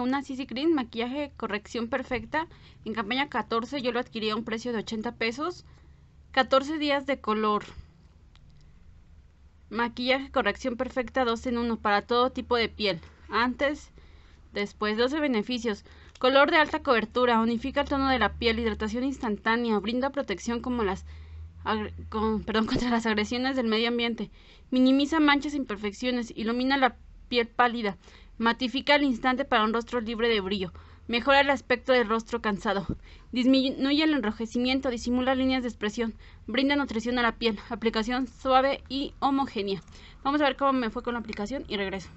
una CC Cream, maquillaje corrección perfecta. En campaña 14 yo lo adquirí a un precio de 80 pesos. 14 días de color. Maquillaje corrección perfecta 2 en 1 para todo tipo de piel. Antes, después, 12 beneficios. Color de alta cobertura, unifica el tono de la piel, hidratación instantánea, brinda protección como las perdón, contra las agresiones del medio ambiente, minimiza manchas e imperfecciones, ilumina la piel pálida, matifica al instante para un rostro libre de brillo, mejora el aspecto del rostro cansado, disminuye el enrojecimiento, disimula líneas de expresión, brinda nutrición a la piel, aplicación suave y homogénea. Vamos a ver cómo me fue con la aplicación y regreso.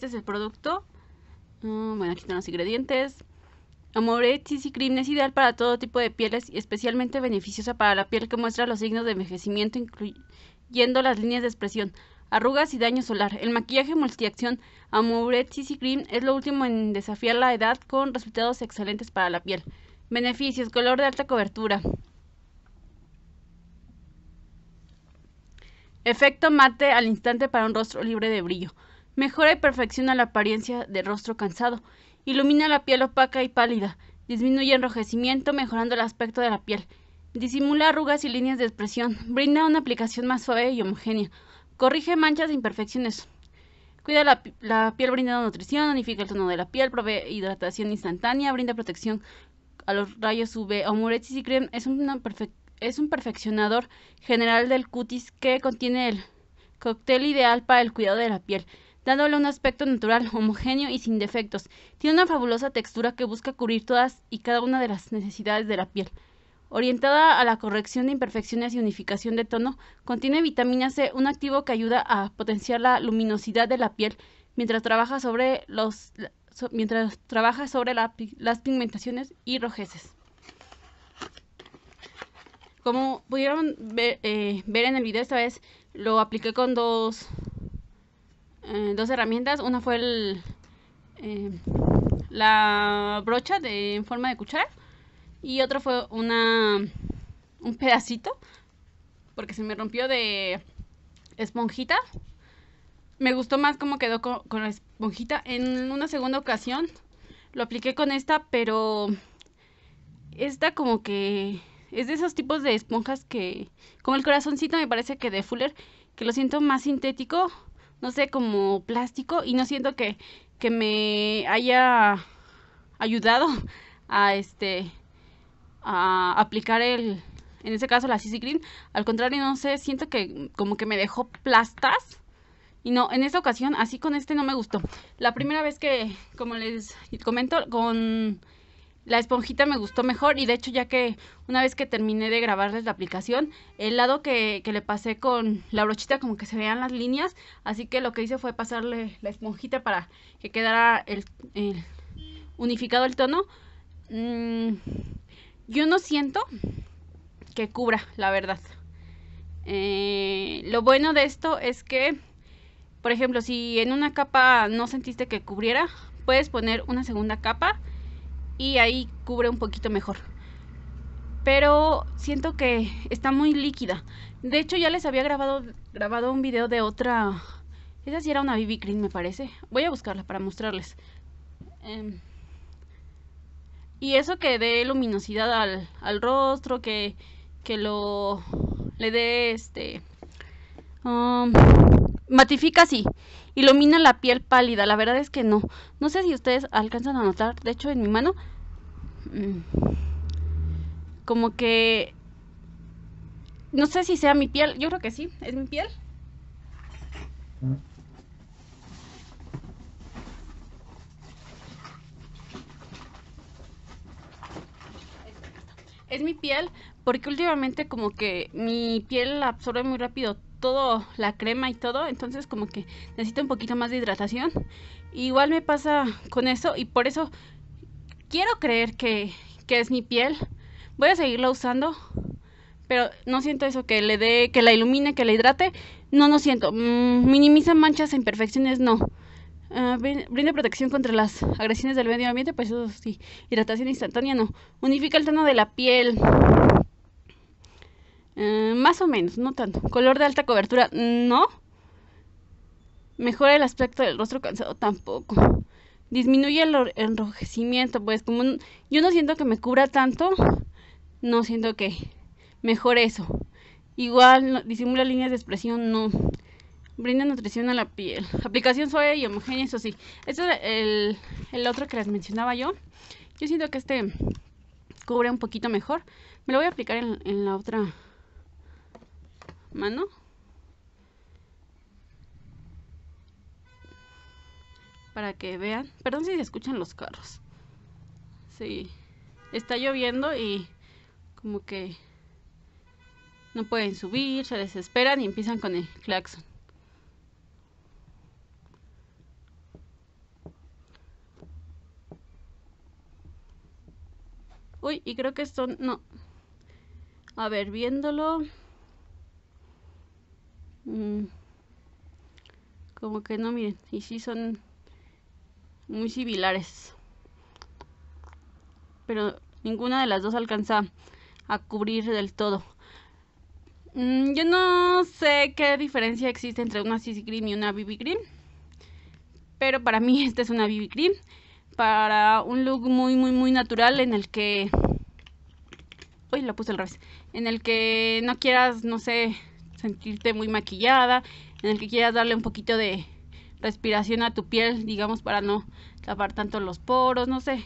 Este es el producto. Mm, bueno, aquí están los ingredientes. Amoret CC Cream es ideal para todo tipo de pieles y especialmente beneficiosa para la piel que muestra los signos de envejecimiento, incluyendo las líneas de expresión, arrugas y daño solar. El maquillaje multiacción Amoret CC Cream es lo último en desafiar la edad con resultados excelentes para la piel. Beneficios: color de alta cobertura. Efecto mate al instante para un rostro libre de brillo. Mejora y perfecciona la apariencia del rostro cansado. Ilumina la piel opaca y pálida. Disminuye enrojecimiento mejorando el aspecto de la piel. Disimula arrugas y líneas de expresión. Brinda una aplicación más suave y homogénea. Corrige manchas e imperfecciones. Cuida la, piel brindando nutrición, unifica el tono de la piel, provee hidratación instantánea, brinda protección a los rayos UV. Amuretis Cream es, es un perfeccionador general del cutis que contiene el cóctel ideal para el cuidado de la piel dándole un aspecto natural, homogéneo y sin defectos. Tiene una fabulosa textura que busca cubrir todas y cada una de las necesidades de la piel. Orientada a la corrección de imperfecciones y unificación de tono, contiene vitamina C, un activo que ayuda a potenciar la luminosidad de la piel mientras trabaja sobre los mientras trabaja sobre las pigmentaciones y rojeces. Como pudieron ver, eh, ver en el video esta vez, lo apliqué con dos eh, dos herramientas. Una fue el, eh, la brocha de, en forma de cuchara y otra fue una un pedacito porque se me rompió de esponjita. Me gustó más cómo quedó con, con la esponjita. En una segunda ocasión lo apliqué con esta, pero esta como que es de esos tipos de esponjas que, como el corazoncito me parece que de Fuller, que lo siento más sintético no sé, como plástico y no siento que, que me haya ayudado a este a aplicar el en ese caso la CC Cream al contrario no sé siento que como que me dejó plastas Y no, en esta ocasión, así con este no me gustó. La primera vez que, como les comento, con la esponjita me gustó mejor y de hecho ya que una vez que terminé de grabarles la aplicación, el lado que, le pasé con la brochita como que se vean las líneas, así que lo que hice fue pasarle la esponjita para que quedara el, unificado el tono. Mm, yo no siento que cubra, la verdad. Eh, lo bueno de esto es que, por ejemplo, si en una capa no sentiste que cubriera, puedes poner una segunda capa y ahí cubre un poquito mejor. Pero siento que está muy líquida. De hecho ya les había grabado, grabado un video de otra... Esa sí era una BB Cream me parece. Voy a buscarla para mostrarles. Em, y eso que dé luminosidad al, al rostro, que, que lo le dé este... Um, matifica sí, ilumina la piel pálida, la verdad es que no. No sé si ustedes alcanzan a notar, de hecho en mi mano, mm, como que, no sé si sea mi piel, yo creo que sí, es mi piel. Es mi piel porque últimamente como que mi piel absorbe muy rápido todo la crema y todo, entonces como que necesita un poquito más de hidratación. Igual me pasa con eso y por eso quiero creer que, que es mi piel. Voy a seguirla usando, pero no siento eso que le dé, que la ilumine, que la hidrate. No, no siento. Mm, minimiza manchas e imperfecciones, no. Uh, brinda protección contra las agresiones del medio ambiente, pues eso sí. Hidratación instantánea, no. Unifica el tono de la piel. Eh, más o menos, no tanto. Color de alta cobertura, no. Mejora el aspecto del rostro cansado, tampoco. Disminuye el enrojecimiento, pues como yo no siento que me cubra tanto, no siento que mejore eso. Igual disimula líneas de expresión, no. Brinda nutrición a la piel. Aplicación suave y homogénea, eso sí. Este es el, el otro que les mencionaba yo. Yo siento que este cubre un poquito mejor. Me lo voy a aplicar en la otra mano. Para que vean. Perdón si se escuchan los carros. Sí. Está lloviendo y como que no pueden subir, se desesperan y empiezan con el claxon. Uy, y creo que esto no. A ver, viéndolo. Mm. como que no, miren, y sí son muy similares. Pero ninguna de las dos alcanza a cubrir del todo. Mm, yo no sé qué diferencia existe entre una CC Cream y una BB Cream. Pero para mí esta es una BB Cream. Para un look muy, muy, muy natural en el que... Uy, lo puse al revés. En el que no quieras, no sé, sentirte muy maquillada, en el que quieras darle un poquito de respiración a tu piel, digamos, para no tapar tanto los poros, no sé.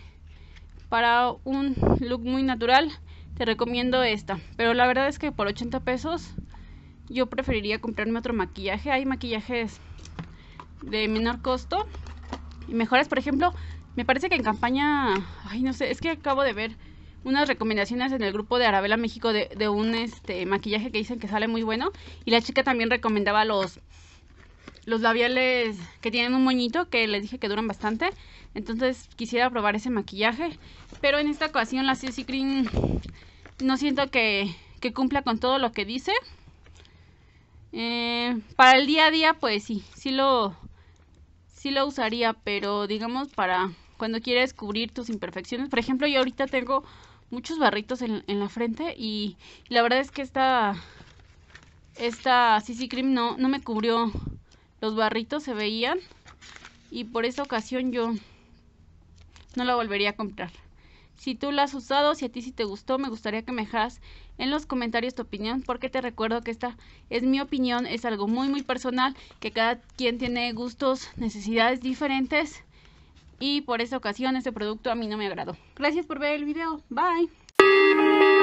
Para un look muy natural, te recomiendo esta. Pero la verdad es que por 80 pesos yo preferiría comprarme otro maquillaje. Hay maquillajes de menor costo y mejores, por ejemplo, me parece que en campaña, ay no sé, es que acabo de ver unas recomendaciones en el grupo de Arabella México de, de un este maquillaje que dicen que sale muy bueno. Y la chica también recomendaba los, los labiales que tienen un moñito que les dije que duran bastante. Entonces quisiera probar ese maquillaje. Pero en esta ocasión la CC Cream no siento que, que cumpla con todo lo que dice. Eh, para el día a día, pues sí, sí lo, sí lo usaría, pero digamos para cuando quieres cubrir tus imperfecciones. Por ejemplo, yo ahorita tengo muchos barritos en, la frente y, la verdad es que esta, esta CC Cream no, no me cubrió los barritos, se veían y por esa ocasión yo no la volvería a comprar. Si tú la has usado, si a ti sí te gustó, me gustaría que me dejaras en los comentarios tu opinión, porque te recuerdo que esta es mi opinión, es algo muy muy personal, que cada quien tiene gustos, necesidades diferentes y por esa ocasión este producto a mí no me agradó. Gracias por ver el video. Bye.